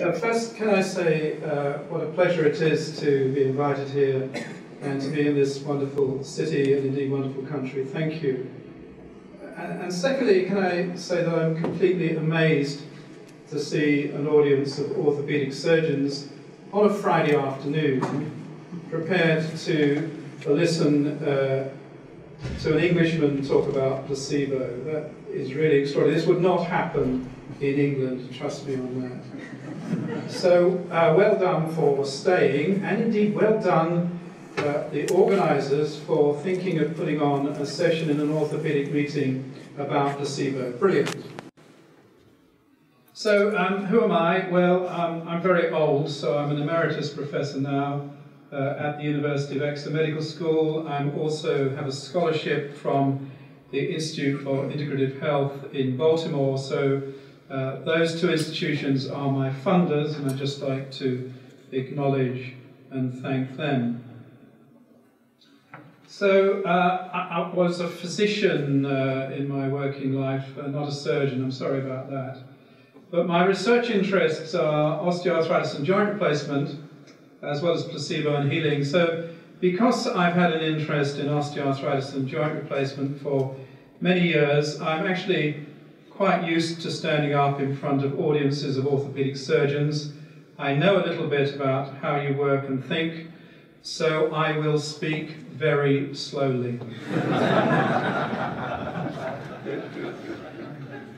Uh, first, can I say uh, what a pleasure it is to be invited here and to be in this wonderful city and indeed wonderful country. Thank you. And, and secondly, can I say that I'm completely amazed to see an audience of orthopaedic surgeons on a Friday afternoon prepared to listen uh, to an Englishman talk about placebo. That is really extraordinary. This would not happen in England, trust me on that. So, uh, well done for staying, and indeed well done uh, the organisers for thinking of putting on a session in an orthopaedic meeting about placebo. Brilliant. So, um, who am I? Well, um, I'm very old, so I'm an emeritus professor now uh, at the University of Exeter Medical School. I also have a scholarship from the Institute for Integrative Health in Baltimore. So uh, those two institutions are my funders, and I'd just like to acknowledge and thank them. So uh, I, I, was a physician uh, in my working life, uh, not a surgeon, I'm sorry about that. But my research interests are osteoarthritis and joint replacement, as well as placebo and healing. So because I've had an interest in osteoarthritis and joint replacement for many years, I'm actually quite used to standing up in front of audiences of orthopedic surgeons. I know a little bit about how you work and think, so I will speak very slowly.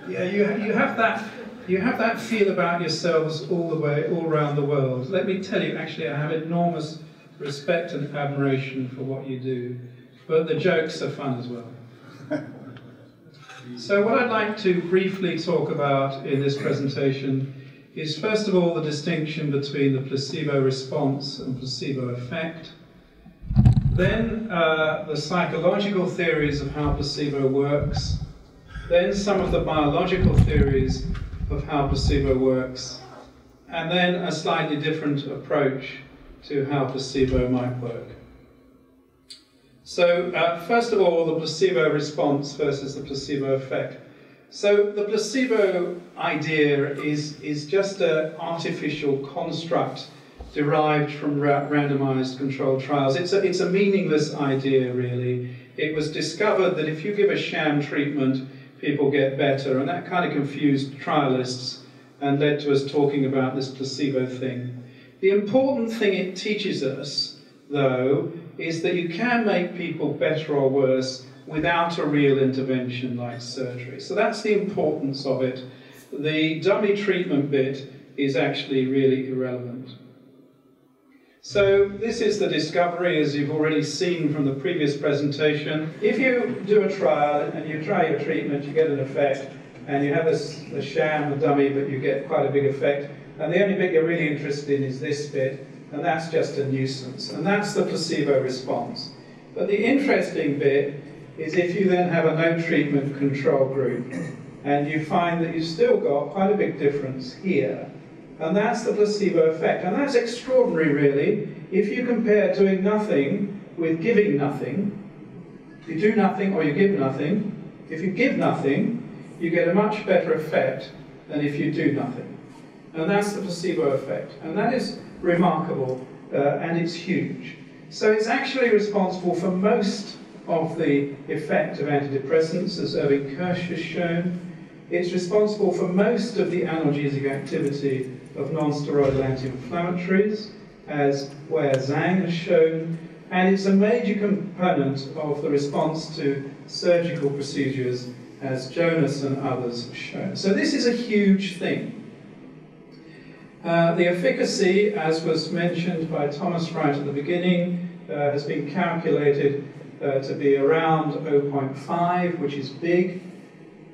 yeah, you, you have that you have that feel about yourselves all the way, all around the world. Let me tell you, actually, I have enormous respect and admiration for what you do, but the jokes are fun as well. So what I'd like to briefly talk about in this presentation is first of all the distinction between the placebo response and placebo effect, then uh, the psychological theories of how placebo works, then some of the biological theories of how placebo works, and then a slightly different approach to how placebo might work. So, uh, first of all, the placebo response versus the placebo effect. So, the placebo idea is, is just an artificial construct derived from ra randomized controlled trials. It's a, it's a meaningless idea, really. It was discovered that if you give a sham treatment, people get better. And that kind of confused trialists and led to us talking about this placebo thing. The important thing it teaches us, though, is that you can make people better or worse without a real intervention like surgery. So that's the importance of it. The dummy treatment bit is actually really irrelevant. So this is the discovery, as you've already seen from the previous presentation. If you do a trial and you try your treatment, you get an effect, and you have this, the sham, the dummy, but you get quite a big effect. And the only bit you're really interested in is this bit, and that's just a nuisance. And that's the placebo response. But the interesting bit is if you then have a no treatment control group, and you find that you've still got quite a big difference here, and that's the placebo effect. And that's extraordinary, really. If you compare doing nothing with giving nothing, you do nothing or you give nothing, if you give nothing, you get a much better effect than if you do nothing. And that's the placebo effect. And that is remarkable uh, and it's huge. So it's actually responsible for most of the effect of antidepressants, as Irving Kirsch has shown. It's responsible for most of the analgesic activity of non-steroidal anti-inflammatories, as Wei Zhang has shown, and it's a major component of the response to surgical procedures, as Jonas and others have shown. So this is a huge thing. Uh, the efficacy, as was mentioned by Thomas right at the beginning, uh, has been calculated uh, to be around 0.5, which is big.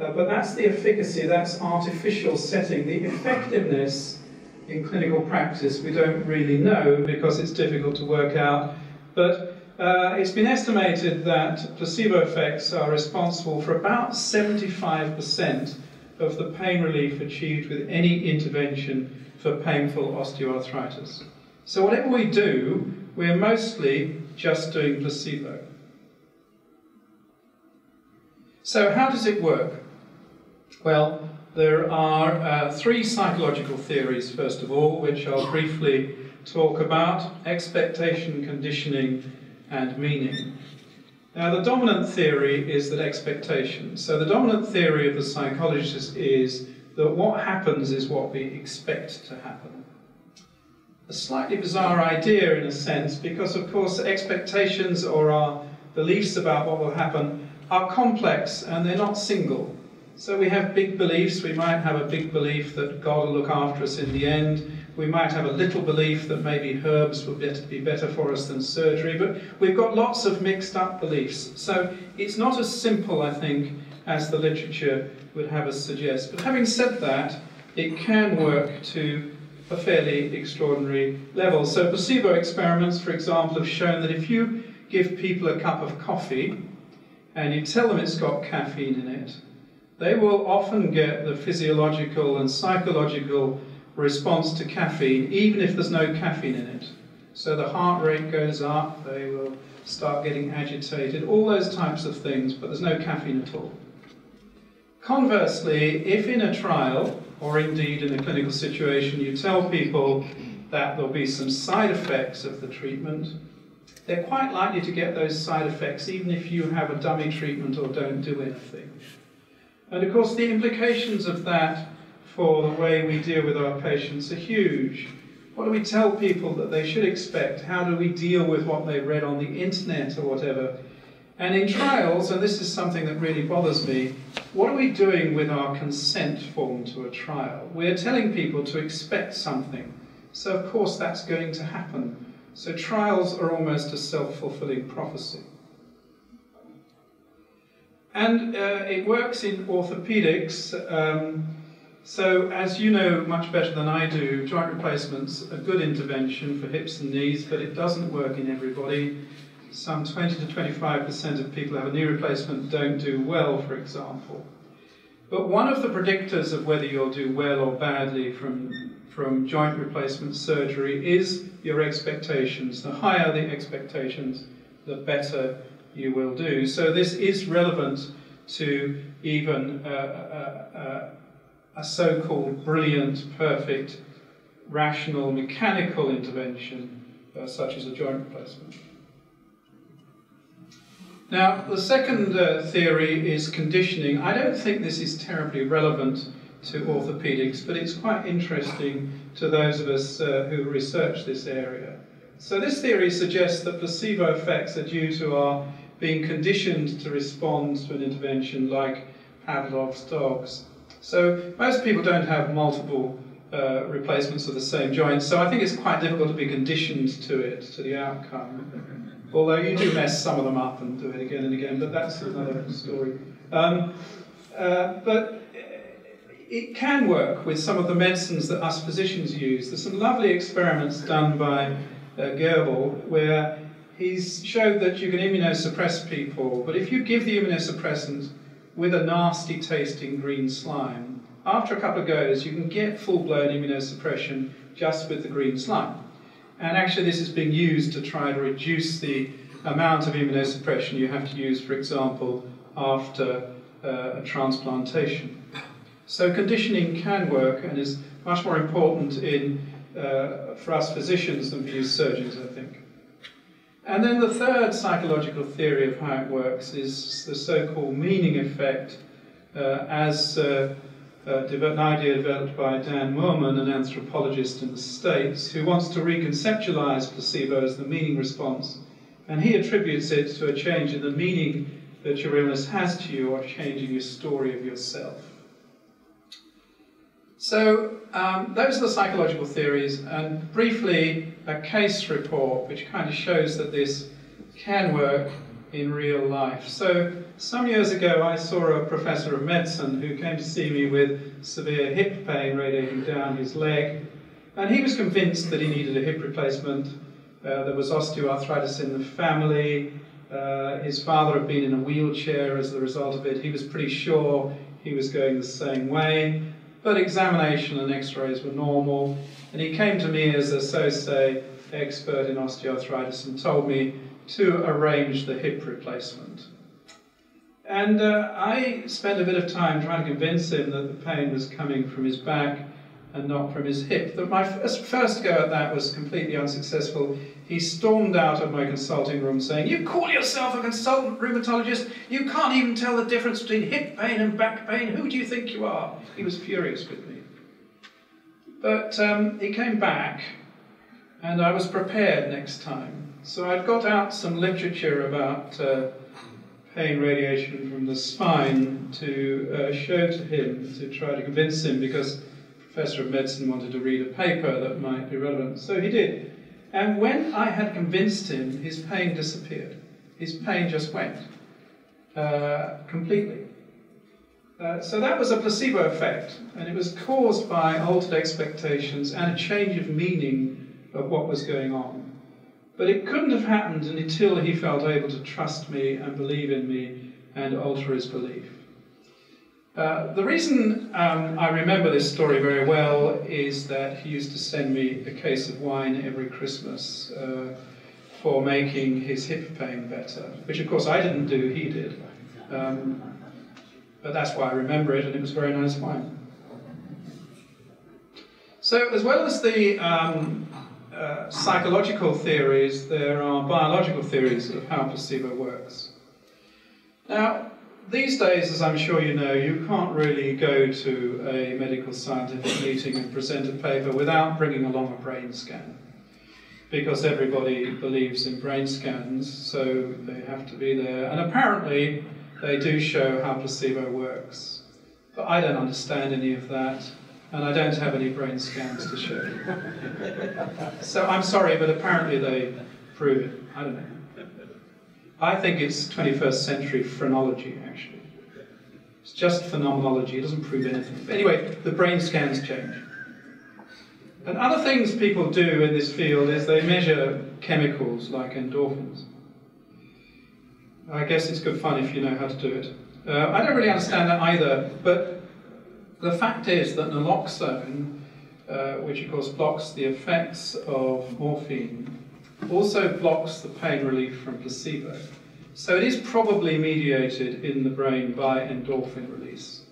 Uh, but that's the efficacy, that's artificial setting. The effectiveness in clinical practice we don't really know because it's difficult to work out. But uh, it's been estimated that placebo effects are responsible for about 75% of the pain relief achieved with any intervention for painful osteoarthritis. So whatever we do, we're mostly just doing placebo. So how does it work? Well, there are uh, three psychological theories, first of all, which I'll briefly talk about expectation, conditioning, and meaning. Now, the dominant theory is that expectation. So, the dominant theory of the psychologists is that what happens is what we expect to happen. A slightly bizarre idea in a sense, because of course expectations or our beliefs about what will happen are complex and they're not single. So we have big beliefs. We might have a big belief that God will look after us in the end. We might have a little belief that maybe herbs would be better for us than surgery. But we've got lots of mixed up beliefs. So it's not as simple, I think, as the literature would have us suggest. But having said that, it can work to a fairly extraordinary level. So placebo experiments, for example, have shown that if you give people a cup of coffee and you tell them it's got caffeine in it, they will often get the physiological and psychological response to caffeine, even if there's no caffeine in it. So the heart rate goes up, they will start getting agitated, all those types of things, but there's no caffeine at all. Conversely, if in a trial, or indeed in a clinical situation, you tell people that there'll be some side effects of the treatment, they're quite likely to get those side effects even if you have a dummy treatment or don't do anything. And of course, the implications of that for the way we deal with our patients are huge. What do we tell people that they should expect? How do we deal with what they've read on the internet or whatever? And in trials, and this is something that really bothers me, what are we doing with our consent form to a trial? We're telling people to expect something. So, of course, that's going to happen. So, trials are almost a self fulfilling prophecy. And uh, it works in orthopedics. Um, so, as you know much better than I do, joint replacement's a good intervention for hips and knees, but it doesn't work in everybody. Some 20 to 25% of people who have a knee replacement don't do well, for example. But one of the predictors of whether you'll do well or badly from, from joint replacement surgery is your expectations. The higher the expectations, the better you will do. So this is relevant to even uh, uh, uh, a so-called brilliant, perfect, rational, mechanical intervention, uh, such as a joint replacement. Now, the second uh, theory is conditioning. I don't think this is terribly relevant to orthopedics, but it's quite interesting to those of us uh, who research this area. So this theory suggests that placebo effects are due to our being conditioned to respond to an intervention like Pavlov's dogs. So most people don't have multiple uh, replacements of the same joint, so I think it's quite difficult to be conditioned to it, to the outcome. Although you do mess some of them up and do it again and again, but that's another story. Um, uh, but it can work with some of the medicines that us physicians use. There's some lovely experiments done by uh, Goebbels where he's showed that you can immunosuppress people, but if you give the immunosuppressant with a nasty tasting green slime, after a couple of goes, you can get full blown immunosuppression just with the green slime. And actually, this is being used to try to reduce the amount of immunosuppression you have to use, for example, after uh, a transplantation. So, conditioning can work and is much more important in, uh, for us physicians than for you surgeons, I think. And then the third psychological theory of how it works is the so-called meaning effect uh, as uh, uh, an idea developed by Dan Moerman, an anthropologist in the States, who wants to reconceptualize placebo as the meaning response. And he attributes it to a change in the meaning that your illness has to you or changing your story of yourself. So um, those are the psychological theories, and briefly a case report which kind of shows that this can work in real life. So some years ago I saw a professor of medicine who came to see me with severe hip pain radiating down his leg, and he was convinced that he needed a hip replacement. Uh, there was osteoarthritis in the family. Uh, his father had been in a wheelchair as a result of it. He was pretty sure he was going the same way but examination and x-rays were normal. And he came to me as a, so say, expert in osteoarthritis and told me to arrange the hip replacement. And uh, I spent a bit of time trying to convince him that the pain was coming from his back and not from his hip. But my first, first go at that was completely unsuccessful. He stormed out of my consulting room saying, You call yourself a consultant rheumatologist? You can't even tell the difference between hip pain and back pain. Who do you think you are? He was furious with me. But um, he came back, and I was prepared next time. So I'd got out some literature about uh, pain radiation from the spine to uh, show to him, to try to convince him, because professor of medicine wanted to read a paper that might be relevant. So he did. And when I had convinced him, his pain disappeared. His pain just went uh, completely. Uh, so that was a placebo effect, and it was caused by altered expectations and a change of meaning of what was going on. But it couldn't have happened until he felt able to trust me and believe in me and alter his belief. Uh, the reason um, I remember this story very well is that he used to send me a case of wine every Christmas uh, for making his hip pain better, which of course I didn't do, he did. Um, but that's why I remember it, and it was very nice wine. So, as well as the um, uh, psychological theories, there are biological theories of how placebo works. Now, these days, as I'm sure you know, you can't really go to a medical scientific meeting and present a paper without bringing along a brain scan. Because everybody believes in brain scans, so they have to be there. And apparently, they do show how placebo works. But I don't understand any of that, and I don't have any brain scans to show. so I'm sorry, but apparently they prove it. I don't know. I think it's 21st century phrenology, actually. It's just phenomenology, it doesn't prove anything. But anyway, the brain scans change. And other things people do in this field is they measure chemicals like endorphins. I guess it's good fun if you know how to do it. Uh, I don't really understand that either, but the fact is that naloxone, uh, which of course blocks the effects of morphine, also blocks the pain relief from placebo. So it is probably mediated in the brain by endorphin release.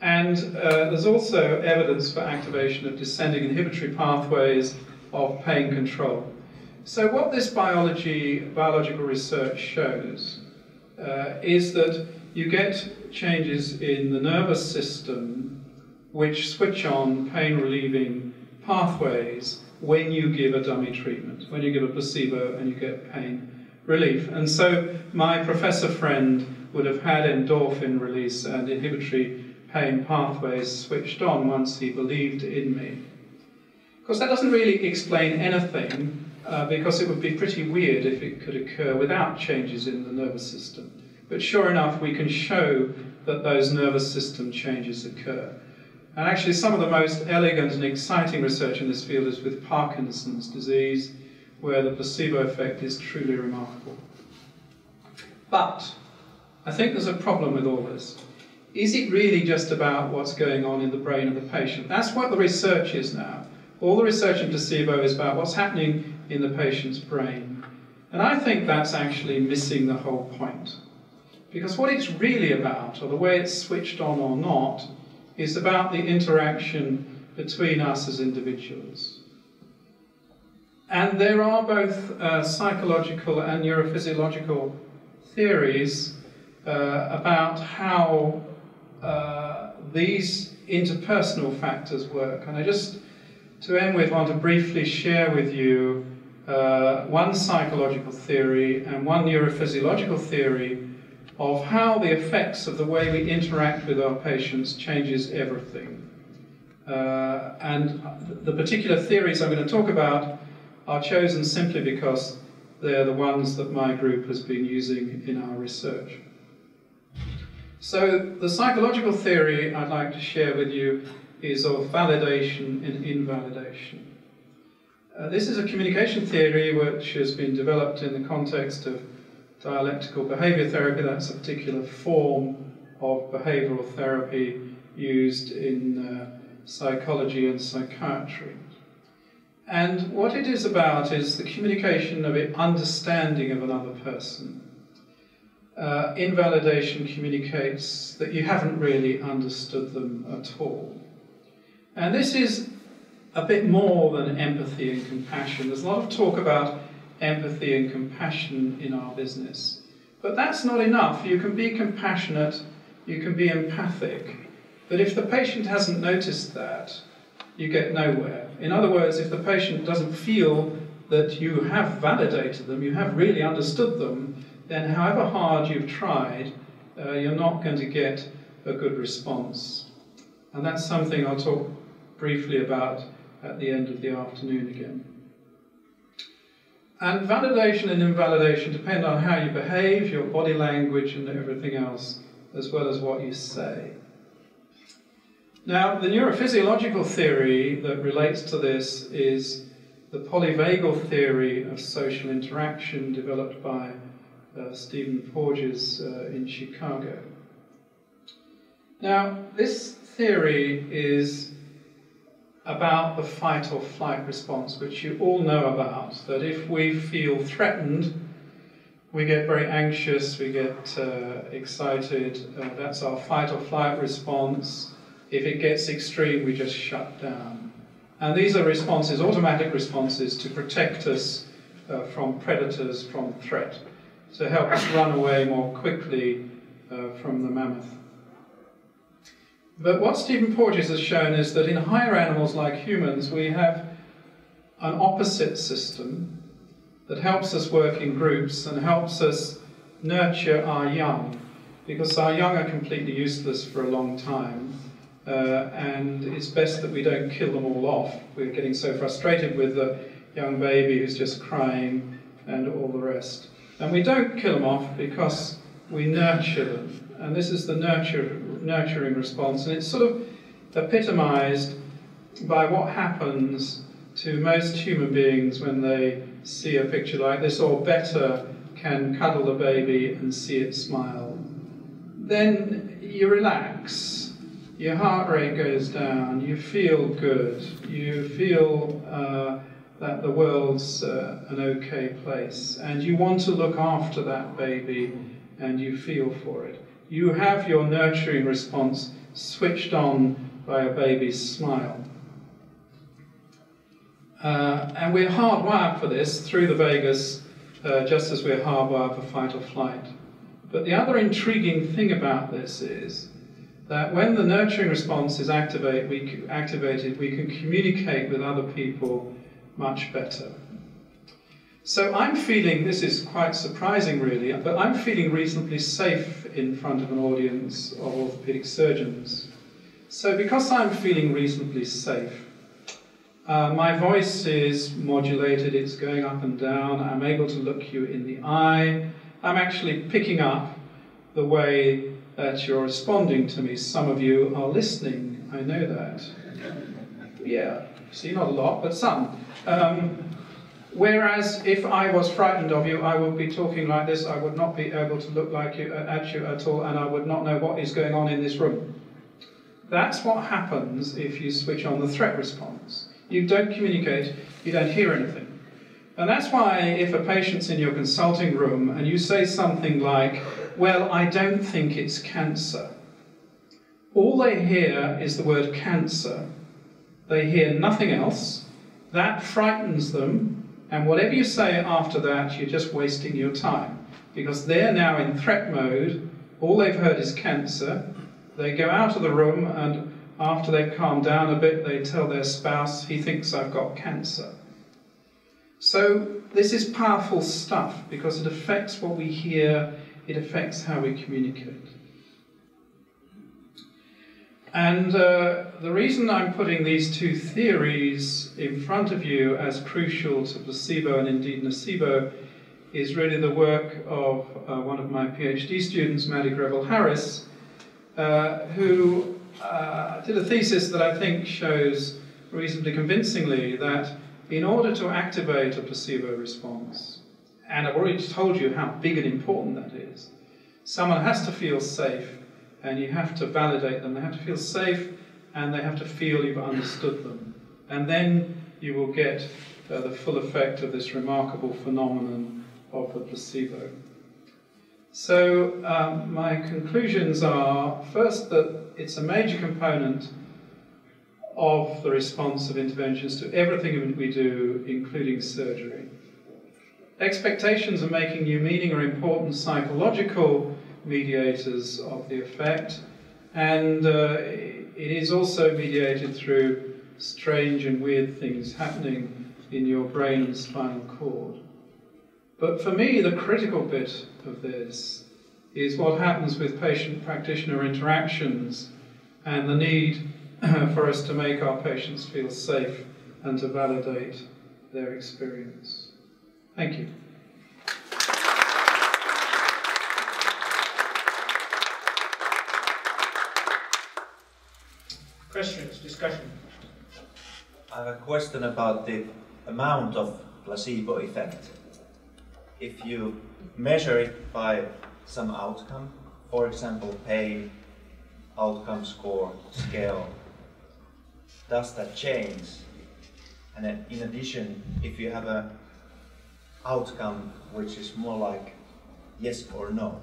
And uh, there's also evidence for activation of descending inhibitory pathways of pain control. So what this biology, biological research shows uh, is that you get changes in the nervous system which switch on pain relieving pathways when you give a dummy treatment, when you give a placebo and you get pain relief. And so my professor friend would have had endorphin release and inhibitory pain pathways switched on once he believed in me. Of course, that doesn't really explain anything uh, because it would be pretty weird if it could occur without changes in the nervous system. But sure enough, we can show that those nervous system changes occur. And actually, some of the most elegant and exciting research in this field is with Parkinson's disease, where the placebo effect is truly remarkable. But I think there's a problem with all this. Is it really just about what's going on in the brain of the patient? That's what the research is now. All the research in placebo is about what's happening in the patient's brain. And I think that's actually missing the whole point. Because what it's really about, or the way it's switched on or not, is about the interaction between us as individuals. And there are both uh, psychological and neurophysiological theories uh, about how uh, these interpersonal factors work. And I just, to end with, want to briefly share with you uh, one psychological theory and one neurophysiological theory of how the effects of the way we interact with our patients changes everything. Uh, and the particular theories I'm going to talk about are chosen simply because they're the ones that my group has been using in our research. So the psychological theory I'd like to share with you is of validation and invalidation. Uh, this is a communication theory which has been developed in the context of dialectical behavior therapy, that's a particular form of behavioral therapy used in uh, psychology and psychiatry. And what it is about is the communication of understanding of another person. uh, invalidation communicates that you haven't really understood them at all. And this is a bit more than empathy and compassion. There's a lot of talk about empathy and compassion in our business. But that's not enough. You can be compassionate, you can be empathic, but if the patient hasn't noticed that, you get nowhere. In other words, if the patient doesn't feel that you have validated them, you have really understood them, then however hard you've tried, uh, you're not going to get a good response. And that's something I'll talk briefly about at the end of the afternoon again. And validation and invalidation depend on how you behave, your body language, and everything else, as well as what you say. Now, the neurophysiological theory that relates to this is the polyvagal theory of social interaction developed by uh, Stephen Porges uh, in Chicago. Now, this theory is about the fight or flight response, which you all know about. That if we feel threatened, we get very anxious, we get uh, excited. Uh, that's our fight or flight response. If it gets extreme, we just shut down. And these are responses, automatic responses, to protect us uh, from predators, from threat, to help us run away more quickly uh, from the mammoth. But what Stephen Porges has shown is that in higher animals like humans, we have an opposite system that helps us work in groups and helps us nurture our young, because our young are completely useless for a long time. Uh, and it's best that we don't kill them all off. We're getting so frustrated with the young baby who's just crying and all the rest. And we don't kill them off because we nurture them. And this is the nurture, nurturing response. And it's sort of epitomized by what happens to most human beings when they see a picture like this, or better, can cuddle the baby and see it smile. Then you relax your heart rate goes down, you feel good, you feel uh, that the world's uh, an okay place, and you want to look after that baby and you feel for it. You have your nurturing response switched on by a baby's smile. Uh, and we're hardwired for this through the vagus, uh, just as we're hardwired for fight or flight. But the other intriguing thing about this is that when the nurturing response is activate, we, activated, we can communicate with other people much better. So I'm feeling, this is quite surprising really, but I'm feeling reasonably safe in front of an audience of orthopedic surgeons. So because I'm feeling reasonably safe, uh, my voice is modulated, it's going up and down, I'm able to look you in the eye, I'm actually picking up the way that you're responding to me. Some of you are listening, I know that. Yeah, see, not a lot, but some. Um, whereas if I was frightened of you, I would be talking like this, I would not be able to look like you, uh, at you at all, and I would not know what is going on in this room. That's what happens if you switch on the threat response. You don't communicate, you don't hear anything. And that's why if a patient's in your consulting room and you say something like, well, I don't think it's cancer. All they hear is the word cancer. They hear nothing else. That frightens them, and whatever you say after that, you're just wasting your time. Because they're now in threat mode, all they've heard is cancer. They go out of the room, and after they've calmed down a bit, they tell their spouse, he thinks I've got cancer. So, this is powerful stuff because it affects what we hear it affects how we communicate. And uh, the reason I'm putting these two theories in front of you as crucial to placebo and indeed nocebo is really the work of uh, one of my PhD students, Maddy Greville Harris, uh, who uh, did a thesis that I think shows reasonably convincingly that in order to activate a placebo response, and I've already told you how big and important that is. Someone has to feel safe, and you have to validate them. They have to feel safe, and they have to feel you've understood them. And then you will get uh, the full effect of this remarkable phenomenon of the placebo. So um, my conclusions are first that it's a major component of the response of interventions to everything we do, including surgery. Expectations of making new meaning are important psychological mediators of the effect, and uh, it is also mediated through strange and weird things happening in your brain and spinal cord. But for me, the critical bit of this is what happens with patient practitioner interactions and the need for us to make our patients feel safe and to validate their experience. Thank you. Questions, discussion? I have a question about the amount of placebo effect. If you measure it by some outcome, for example, pain, outcome score, scale, does that change? And then in addition, if you have a outcome which is more like yes or no,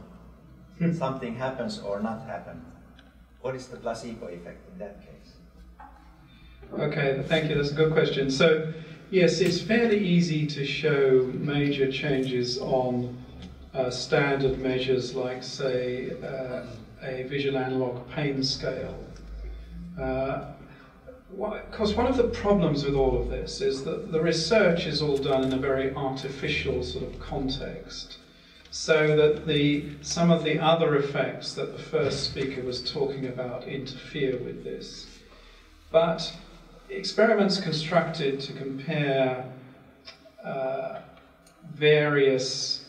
hmm. something happens or not happen, what is the placebo effect in that case? Okay, thank you. That's a good question. So, yes, it's fairly easy to show major changes on uh, standard measures like, say, uh, a visual analog pain scale. Uh, because one of the problems with all of this is that the research is all done in a very artificial sort of context, so that the some of the other effects that the first speaker was talking about interfere with this. But experiments constructed to compare uh, various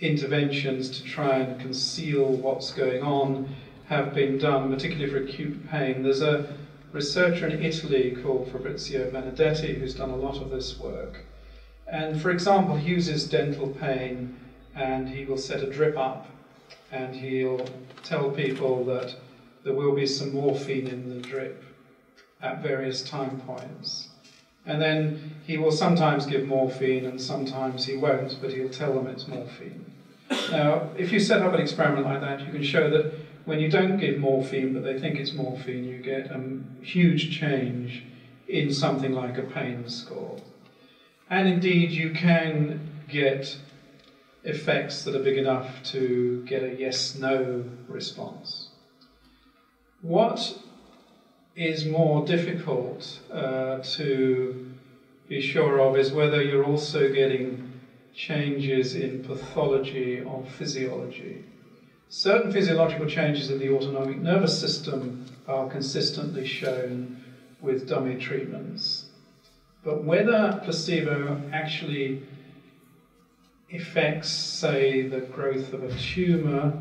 interventions to try and conceal what's going on have been done, particularly for acute pain. There's a researcher in Italy called Fabrizio Benedetti who's done a lot of this work. And for example, he uses dental pain and he will set a drip up and he'll tell people that there will be some morphine in the drip at various time points. And then he will sometimes give morphine and sometimes he won't, but he'll tell them it's morphine. Now, if you set up an experiment like that, you can show that when you don't give morphine, but they think it's morphine, you get a huge change in something like a pain score. And indeed, you can get effects that are big enough to get a yes no response. What is more difficult uh, to be sure of is whether you're also getting changes in pathology or physiology. Certain physiological changes in the autonomic nervous system are consistently shown with dummy treatments. But whether placebo actually affects, say, the growth of a tumor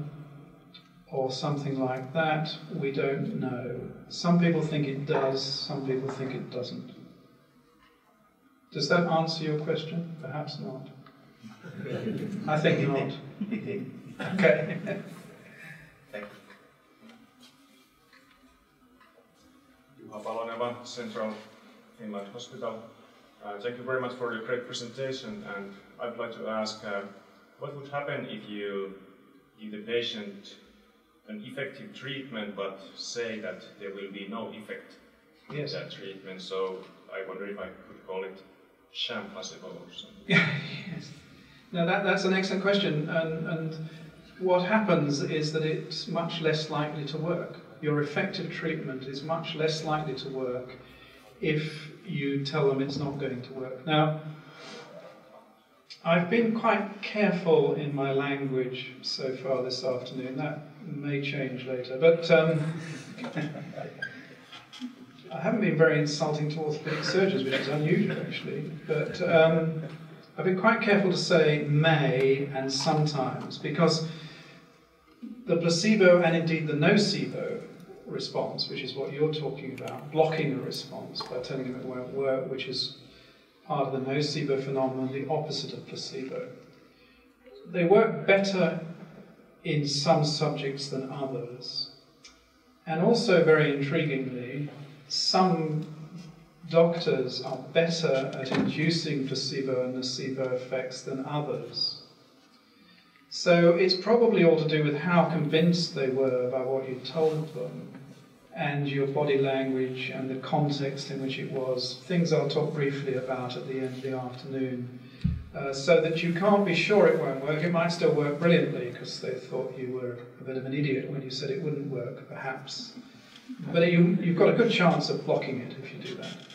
or something like that, we don't know. Some people think it does, some people think it doesn't. Does that answer your question? Perhaps not. I think not. okay. Juha Paloneva, Central Finland Hospital. Uh, thank you very much for your great presentation and I'd like to ask uh, what would happen if you give the patient an effective treatment but say that there will be no effect yes. in that treatment so I wonder if I could call it sham placebo or something. yes. Now that, that's an excellent question and, and what happens is that it's much less likely to work your effective treatment is much less likely to work if you tell them it's not going to work. Now, I've been quite careful in my language so far this afternoon. That may change later, but um, I haven't been very insulting to orthopedic surgeons, which is unusual actually. But um, I've been quite careful to say may and sometimes because the placebo and indeed the nocebo response, which is what you're talking about, blocking a response by telling them it won't work, which is part of the nocebo phenomenon, the opposite of placebo. They work better in some subjects than others. And also, very intriguingly, some doctors are better at inducing placebo and nocebo effects than others. So it's probably all to do with how convinced they were by what you told them and your body language and the context in which it was. Things I'll talk briefly about at the end of the afternoon. Uh, so that you can't be sure it won't work. It might still work brilliantly because they thought you were a bit of an idiot when you said it wouldn't work, perhaps. But you, you've got a good chance of blocking it if you do that.